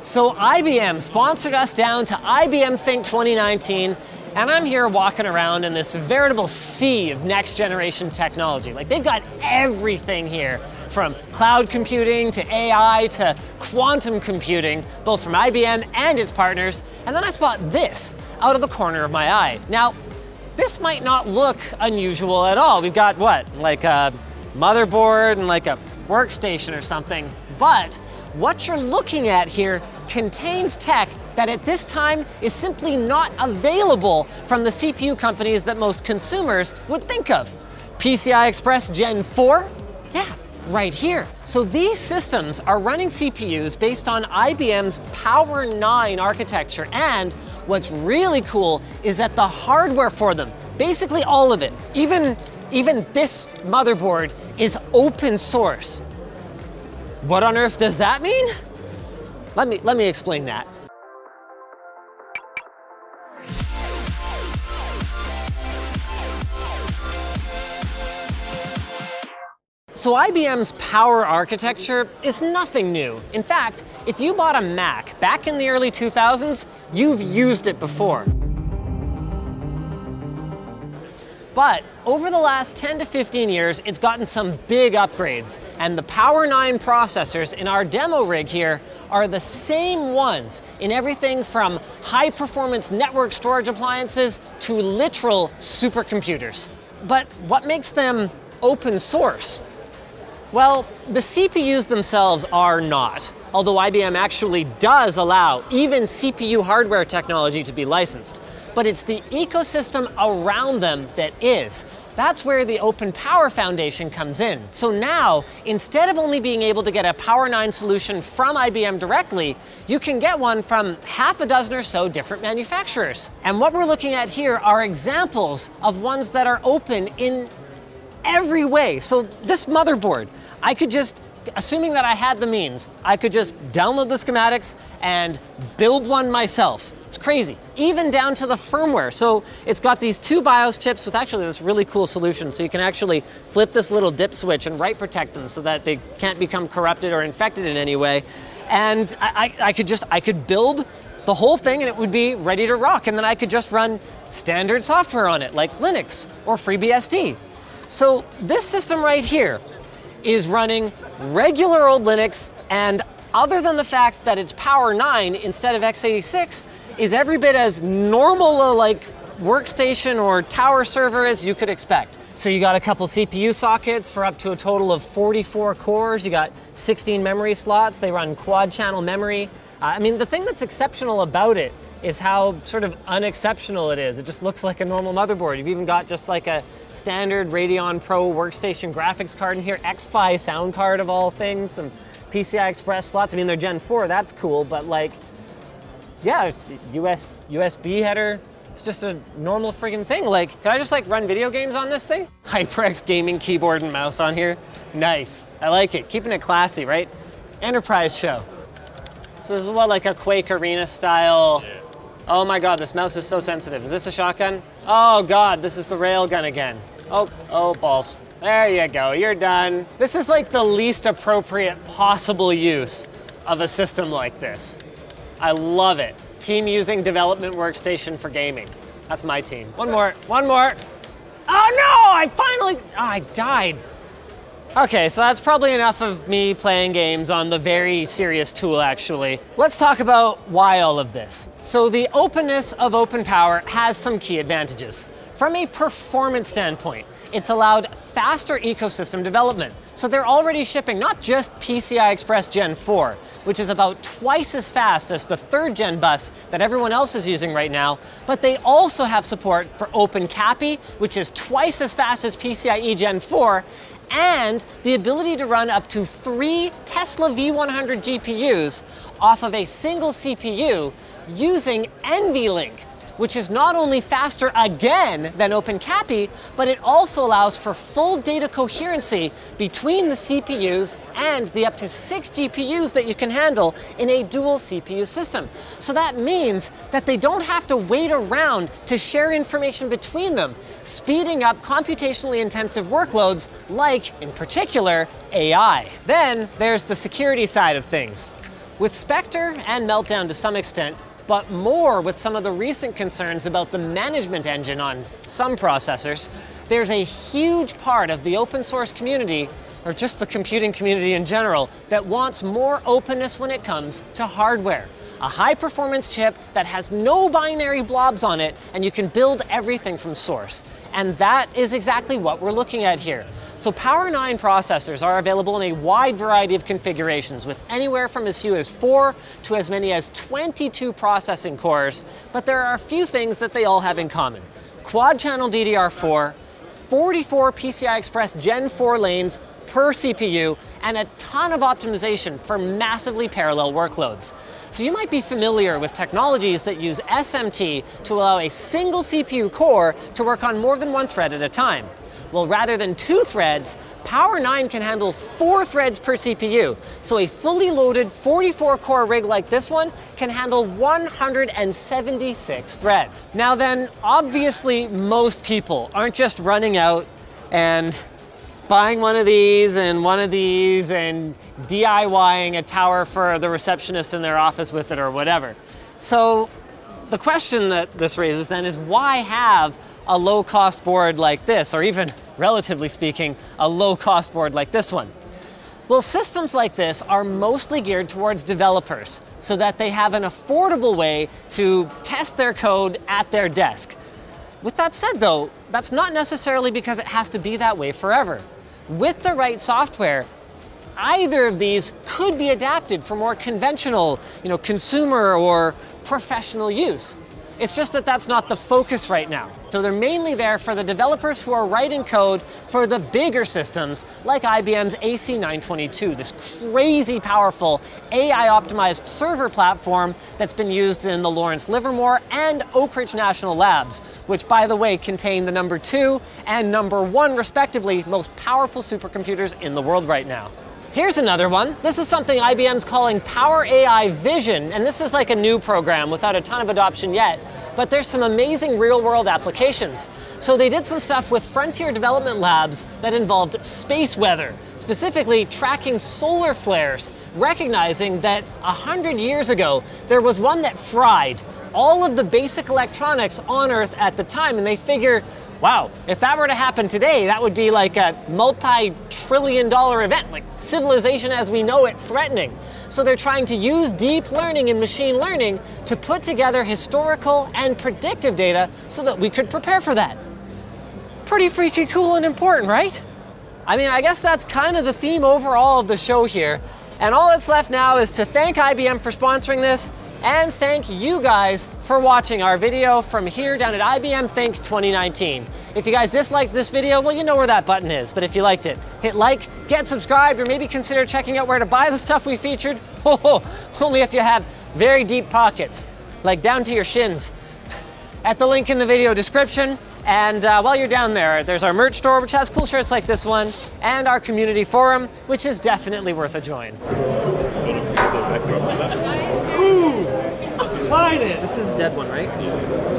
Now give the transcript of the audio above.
So IBM sponsored us down to IBM Think 2019, and I'm here walking around in this veritable sea of next generation technology. Like they've got everything here, from cloud computing to AI to quantum computing, both from IBM and its partners. And then I spot this out of the corner of my eye. Now, this might not look unusual at all. We've got what, like a motherboard and like a workstation or something, but what you're looking at here contains tech that at this time is simply not available from the CPU companies that most consumers would think of. PCI Express Gen 4? Yeah, right here. So these systems are running CPUs based on IBM's Power 9 architecture, and what's really cool is that the hardware for them, basically all of it, even, even this motherboard is open source. What on earth does that mean? Let me, let me explain that. So IBM's power architecture is nothing new. In fact, if you bought a Mac back in the early 2000s, you've used it before. But over the last 10 to 15 years, it's gotten some big upgrades, and the Power 9 processors in our demo rig here are the same ones in everything from high performance network storage appliances to literal supercomputers. But what makes them open source? Well, the CPUs themselves are not, although IBM actually does allow even CPU hardware technology to be licensed. But it's the ecosystem around them that is. That's where the OpenPOWER Foundation comes in. So now, instead of only being able to get a Power 9 solution from IBM directly, you can get one from half a dozen or so different manufacturers. And what we're looking at here are examples of ones that are open in every way. So this motherboard, I could just, assuming that I had the means, I could just download the schematics and build one myself. It's crazy, even down to the firmware. So it's got these two BIOS chips with actually this really cool solution. So you can actually flip this little dip switch and write protect them so that they can't become corrupted or infected in any way. And I, I, I could just, I could build the whole thing and it would be ready to rock. And then I could just run standard software on it, like Linux or FreeBSD. So this system right here is running regular old Linux and other than the fact that it's Power 9 instead of x86, is every bit as normal a like workstation or tower server as you could expect. So you got a couple CPU sockets for up to a total of 44 cores. You got 16 memory slots. They run quad channel memory. Uh, I mean, the thing that's exceptional about it is how sort of unexceptional it is. It just looks like a normal motherboard. You've even got just like a standard Radeon Pro workstation graphics card in here, Xi sound card of all things, some PCI Express slots. I mean, they're Gen 4, that's cool, but like, yeah, US, USB header. It's just a normal friggin' thing. Like, can I just like run video games on this thing? HyperX gaming keyboard and mouse on here. Nice, I like it. Keeping it classy, right? Enterprise show. So this is what, like a Quake Arena style yeah Oh my god, this mouse is so sensitive. Is this a shotgun? Oh god, this is the railgun again. Oh, oh balls. There you go, you're done. This is like the least appropriate possible use of a system like this. I love it. Team using development workstation for gaming. That's my team. One more, one more. Oh no, I finally, oh, I died. Okay, so that's probably enough of me playing games on the very serious tool actually. Let's talk about why all of this. So the openness of OpenPOWER has some key advantages. From a performance standpoint, it's allowed faster ecosystem development. So they're already shipping not just PCI Express Gen 4, which is about twice as fast as the third gen bus that everyone else is using right now, but they also have support for OpenCAPI, which is twice as fast as PCIe Gen 4, and the ability to run up to three Tesla V100 GPUs off of a single CPU using NVLink which is not only faster again than OpenCAPI, but it also allows for full data coherency between the CPUs and the up to six GPUs that you can handle in a dual CPU system. So that means that they don't have to wait around to share information between them, speeding up computationally intensive workloads like, in particular, AI. Then there's the security side of things. With Spectre and Meltdown to some extent, but more with some of the recent concerns about the management engine on some processors, there's a huge part of the open source community, or just the computing community in general, that wants more openness when it comes to hardware. A high performance chip that has no binary blobs on it, and you can build everything from source. And that is exactly what we're looking at here. So Power 9 processors are available in a wide variety of configurations with anywhere from as few as 4 to as many as 22 processing cores, but there are a few things that they all have in common. Quad channel DDR4, 44 PCI Express Gen 4 lanes per CPU, and a ton of optimization for massively parallel workloads. So you might be familiar with technologies that use SMT to allow a single CPU core to work on more than one thread at a time. Well, rather than two threads, Power 9 can handle four threads per CPU. So a fully loaded 44 core rig like this one can handle 176 threads. Now then, obviously most people aren't just running out and buying one of these and one of these and DIYing a tower for the receptionist in their office with it or whatever. So the question that this raises then is why have a low cost board like this, or even relatively speaking, a low cost board like this one? Well, systems like this are mostly geared towards developers so that they have an affordable way to test their code at their desk. With that said, though, that's not necessarily because it has to be that way forever. With the right software, either of these could be adapted for more conventional, you know, consumer or professional use. It's just that that's not the focus right now. So they're mainly there for the developers who are writing code for the bigger systems like IBM's AC922, this crazy powerful AI optimized server platform that's been used in the Lawrence Livermore and Oak Ridge National Labs, which by the way contain the number two and number one respectively most powerful supercomputers in the world right now. Here's another one. This is something IBM's calling Power AI Vision, and this is like a new program without a ton of adoption yet, but there's some amazing real world applications. So they did some stuff with Frontier Development Labs that involved space weather, specifically tracking solar flares, recognizing that 100 years ago, there was one that fried all of the basic electronics on Earth at the time, and they figure wow, if that were to happen today, that would be like a multi trillion dollar event, like civilization as we know it threatening. So they're trying to use deep learning and machine learning to put together historical and predictive data so that we could prepare for that. Pretty freaking cool and important, right? I mean, I guess that's kind of the theme overall of the show here. And all that's left now is to thank IBM for sponsoring this and thank you guys for watching our video from here down at IBM Think 2019. If you guys disliked this video, well, you know where that button is, but if you liked it, hit like, get subscribed, or maybe consider checking out where to buy the stuff we featured. Oh, only if you have very deep pockets, like down to your shins. At the link in the video description, and uh, while you're down there, there's our merch store, which has cool shirts like this one, and our community forum, which is definitely worth a join. Finest. This is a dead one, right?